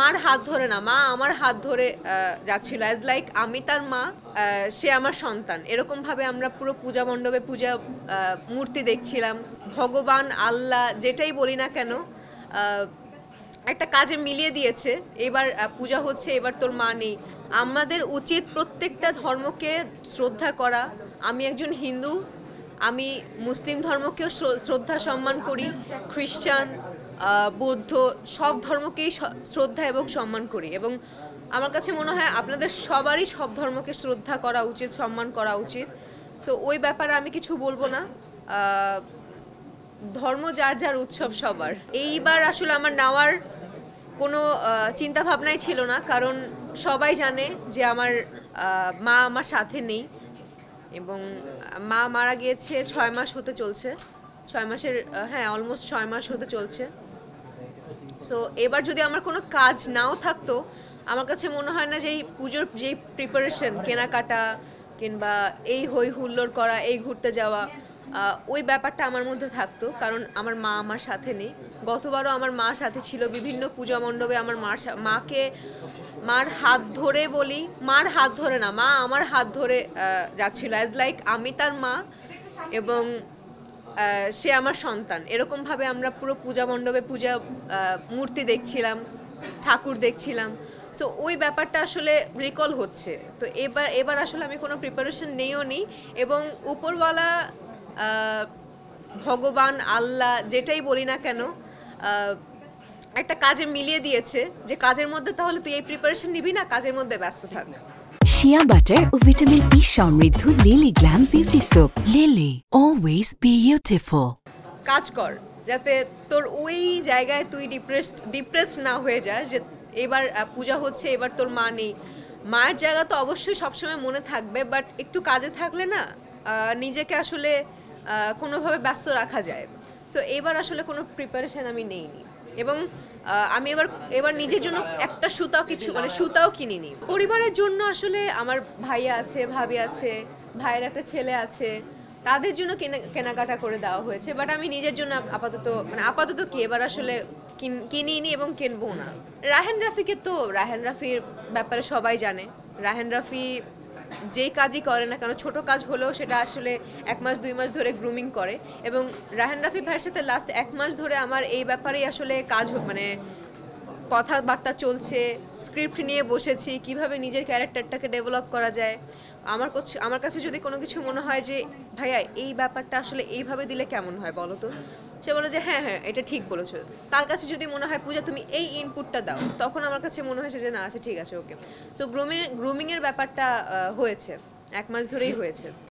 মার হাত ধরে না, মা আমার হাত ধরে যাচ্ছিল। অ্যাজ লাইক আমি তার মা সে আমার সন্তান। এরকমভাবে আমরা পুরো পূজা মণ্ডপে পূজা মূর্তি দেখছিলাম। ভগবান, আল্লাহ, যেটাই বলি না কেন একটা কাজে মিলিয়ে দিয়েছে। এবার পূজা হচ্ছে, এবার তোর মা নেই। আমাদের উচিত প্রত্যেকটা ধর্মকে শ্রদ্ধা করা। আমি একজন হিন্দু, আমি মুসলিম ধর্মকেও শ্রদ্ধা সম্মান করি। খ্রিস্টান বৌদ্ধ সব ধর্মকেই শ্রদ্ধা এবং সম্মান করি এবং আমার কাছে মনে হয় আপনাদের সবারই সব ধর্মকে শ্রদ্ধা করা উচিত, সম্মান করা উচিত। তো ওই ব্যাপারে আমি কিছু বলব না। ধর্ম যার যার উৎসব সবার। এইবার আসলে আমার নেওয়ার কোনো চিন্তা ভাবনাই ছিল না, কারণ সবাই জানে যে আমার মা আমার সাথে নেই এবং মা মারা গিয়েছে ছয় মাস হতে চলছে। ছয় মাসের হ্যাঁ অলমোস্ট ছয় মাস হতে চলছে। সো এবার যদি আমার কোনো কাজ নাও থাকতো, আমার কাছে মনে হয় না যে এই পুজোর যেই প্রিপারেশন কেনাকাটা কিংবা এই হই হুল্লোড় করা, এই ঘুরতে যাওয়া ওই ব্যাপারটা আমার মধ্যে থাকতো। কারণ আমার মা আমার সাথে নেই। গতবারও আমার মা সাথে ছিল। বিভিন্ন পূজা মণ্ডপে আমার মার মাকে মার হাত ধরে বলি, মার হাত ধরে না, মা আমার হাত ধরে যাচ্ছিল। অ্যাজ লাইক আমি তার মা এবং সে আমার সন্তান। এরকমভাবে আমরা পুরো পূজা মণ্ডপে পূজা মূর্তি দেখছিলাম, ঠাকুর দেখছিলাম। সো ওই ব্যাপারটা আসলে রিকল হচ্ছে। তো এবার এবার আসলে আমি কোনো প্রিপারেশন নেইও নি এবং উপরওয়ালা ভগবান, আল্লাহ যেটাই বলি না কেন একটা কাজে মিলিয়ে দিয়েছে যে কাজের মধ্যে তাহলে তুই এই প্রিপারেশন নিবি না? কাজের মধ্যে ব্যস্ত থাক। শিয়া বাটার ও ভিটামিন ই সমৃদ্ধ Lily glam beauty soap Lily always beautiful কাজ কর, যাতে তোর ওই জায়গায় তুই ডিপ্রেসড ডিপ্রেসড না হয়ে যাস, যে এবার পূজা হচ্ছে, এবার তোর মা নেই। মায়ের জায়গা তো অবশ্যই সবসময় মনে থাকবে বাট একটু কাজে থাকলে না নিজেকে আসলে কোনোভাবে ব্যস্ত রাখা যায়। তো এবার আসলে কোনো প্রিপারেশন আমি নেইনি। এবং আমি এবার এবার নিজের জন্য একটা সুতাও কিছু মানে সুতাও কিনিনি। পরিবারের জন্য আসলে আমার ভাইয়া আছে, ভাবি আছে, ভাইয়ের একটা ছেলে আছে, তাদের জন্য কেনা- কেনাকাটা করে দেওয়া হয়েছে। বাট আমি নিজের জন্য আপাতত মানে আপাতত কি, এবার আসলে কিন- কিনিনি এবং কিনবো না। রাহেন রাফিকে তো, রাহেন রাফির ব্যাপারে সবাই জানে। রাহেন রাফি যেই কাজই করে না কেন, ছোট কাজ হলেও সেটা আসলে এক মাস, দুই মাস ধরে গ্রুমিং করে। এবং রাহান রাফি ভাইয়ের সাথে লাস্ট এক মাস ধরে আমার এই ব্যাপারেই আসলে কাজ মানে কথাবার্তা চলছে স্ক্রিপ্ট নিয়ে বসেছি, কীভাবে নিজের ক্যারেক্টারটাকে ডেভেলপ করা যায়। আমার কাছে আমার কাছে যদি কোনো কিছু মনে হয় যে, ভাইয়া, এই ব্যাপারটা আসলে এইভাবে দিলে কেমন হয় বলো তো? সে বলে যে হ্যাঁ হ্যাঁ এটা ঠিক বলেছ। তার কাছে যদি মনে হয়, পূজা, তুমি এই ইনপুটটা দাও, তখন আমার কাছে মনে হয়েছে যে, না আচ্ছা ঠিক আছে ওকে তো গ্রুমিং গ্রুমিংয়ের ব্যাপারটা হয়েছে। এক মাস ধরেই হয়েছে।